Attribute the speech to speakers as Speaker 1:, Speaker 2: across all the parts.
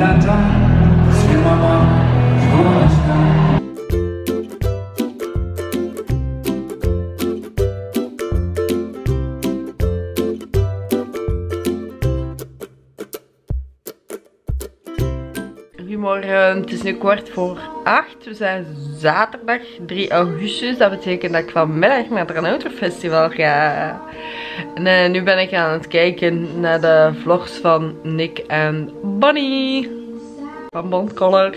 Speaker 1: that time
Speaker 2: Goedemorgen, het is nu kwart voor acht. We zijn zaterdag 3 augustus. Dat betekent dat ik vanmiddag naar het Ranouterfestival ga. En eh, nu ben ik aan het kijken naar de vlogs van Nick en Bunny. Van Bondcolor.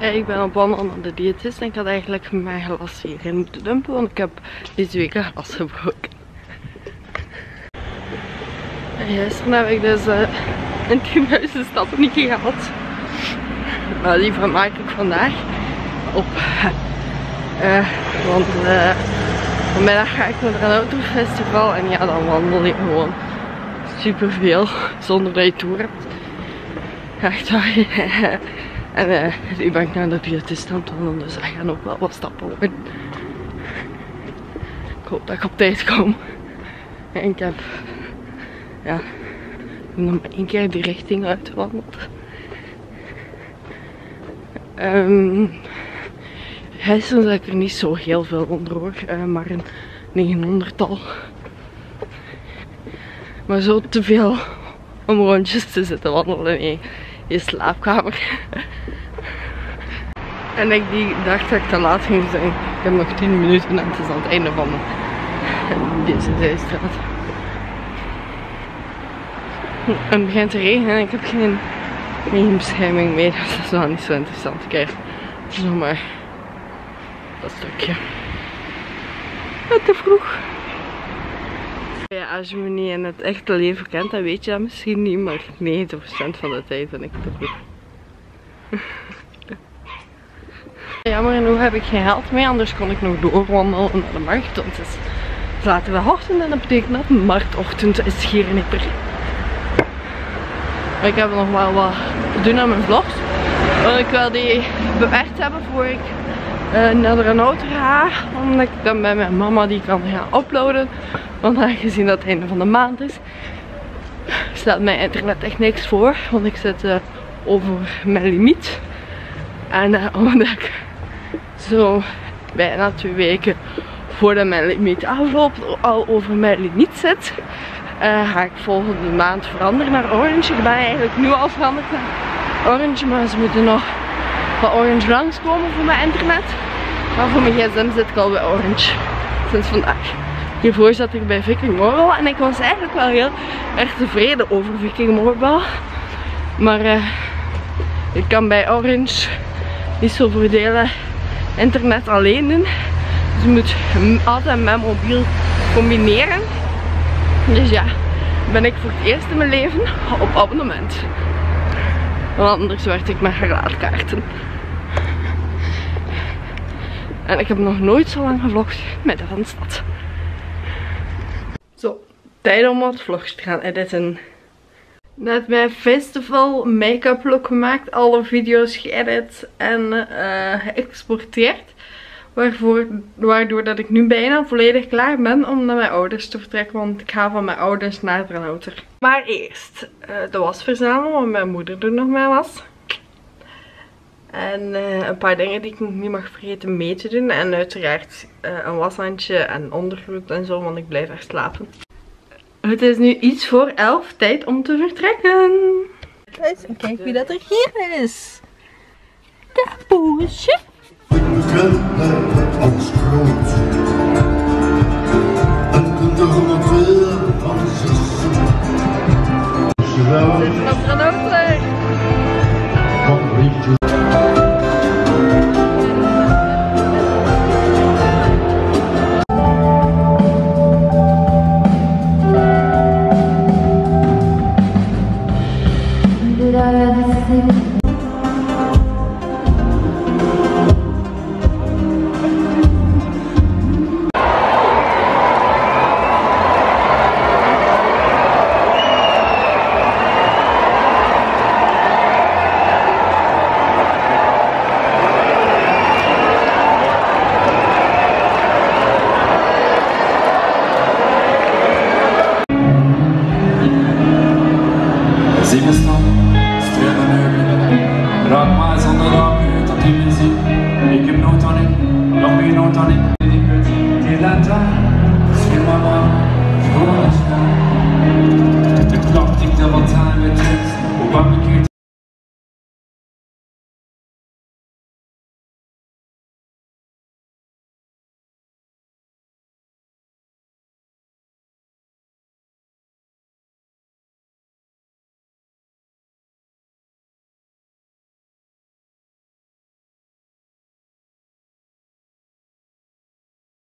Speaker 2: ik ben op wandel naar de diëtist en ik had eigenlijk mijn glas hierin moeten dumpen. Want ik heb deze week een glas gebroken. En gisteren heb ik dus uh, 10.000 stappen niet gehad. Maar die maak ik vandaag op. Uh, want uh, vanmiddag ga ik naar een autofestival en ja, dan wandel je gewoon super veel zonder dat je toer hebt. Echt waar. en uh, nu ben ik naar de diëtist aan het wandelen, dus ik ga ook wel wat stappen doen. Ik hoop dat ik op tijd kom. En ik heb ja, nog maar één keer die richting uitgewandeld. Um, zat ik er niet zo heel veel onder hoor, uh, maar een 900-tal. Maar zo te veel om rondjes te zitten wandelen in je slaapkamer. en ik die dacht dat ik te laat ging zijn. Ik heb nog 10 minuten en het is aan het einde van deze zijstraat. En het begint te regenen en ik heb geen geen bescherming meer. Dus dat is wel niet zo interessant. Kijk, het nog maar dat stukje. Net te vroeg. Ja, als je me niet in het echte leven kent, dan weet je dat misschien niet, maar 90% van de tijd ben ik te vroeg. Jammer genoeg heb ik geen geld mee, anders kon ik nog doorwandelen naar de markt. Want het is laten we ochtend en dat betekent dat marktochtend is hier nipper. Maar ik heb nog wel wat te doen aan mijn vlogs. Want ik wil die bewerkt hebben voor ik uh, naar auto ga. Omdat ik dan bij mijn mama die kan gaan uploaden. Want aangezien dat het einde van de maand is, staat mijn internet echt niks voor. Want ik zit uh, over mijn limiet. En uh, omdat ik zo bijna twee weken voordat mijn limiet afloopt al over mijn limiet zit uh, ga ik volgende maand veranderen naar Orange. Ik ben eigenlijk nu al veranderd naar Orange, maar ze moeten nog van Orange langskomen voor mijn internet. Maar voor mijn gsm zit ik al bij Orange sinds vandaag. Hiervoor zat ik bij Viking Mobile en ik was eigenlijk wel heel erg tevreden over Viking Mobile. Maar uh, ik kan bij Orange niet zo voordelen internet alleen doen. Dus je moet altijd met mobiel combineren. Dus ja, ben ik voor het eerst in mijn leven op abonnement. Want anders werd ik met gelaatkaarten. En ik heb nog nooit zo lang gevlogd met de van stad. Zo, tijd om wat vlogs te gaan editen. Net mijn festival make-up look gemaakt. Alle video's geëdit en uh, geëxporteerd. Waardoor dat ik nu bijna volledig klaar ben om naar mijn ouders te vertrekken. Want ik ga van mijn ouders naar Dranouter. Maar eerst uh, de was verzamelen, want mijn moeder er nog mee was. En uh, een paar dingen die ik niet mag vergeten mee te doen. En uiteraard uh, een washandje en ondergoed en zo, want ik blijf echt slapen. Het is nu iets voor elf, tijd om te vertrekken. En kijk wie dat er hier is. Dag poesje. Als groot. En de honderd
Speaker 3: всеми